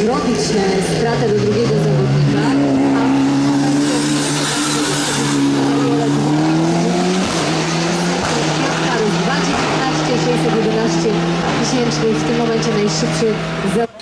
e, stratę do drugiego zawodnika. A Karus 2.19, 611 tysięcznych, w tym momencie najszybszy zawodnik.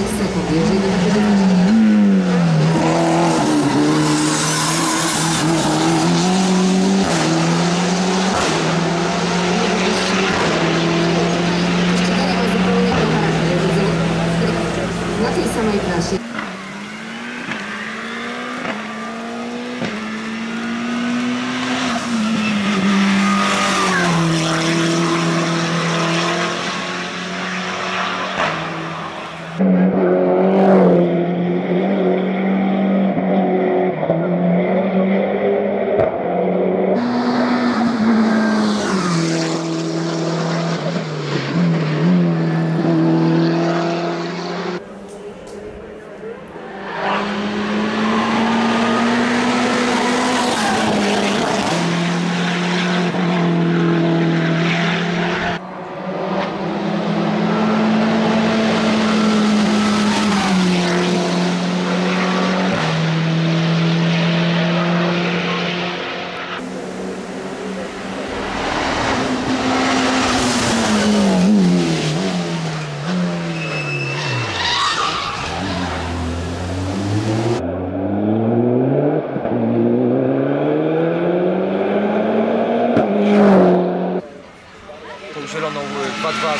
Maria de Século Verde,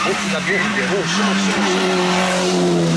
boca da dúvida. Um, chama, chama, chama.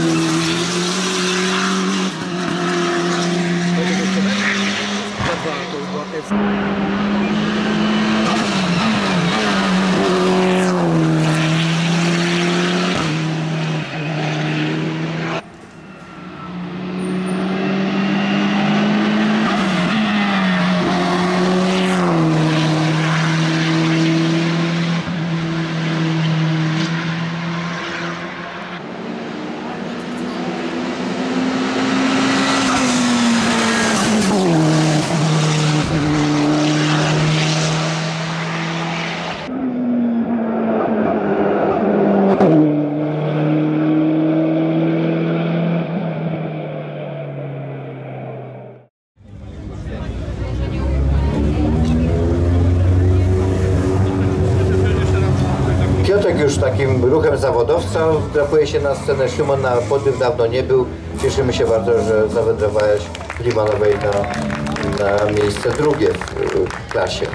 Już takim ruchem zawodowca drapuje się na scenę. Szymon na podium dawno nie był. Cieszymy się bardzo, że zawędrowałeś w Limanowej na, na miejsce drugie w klasie.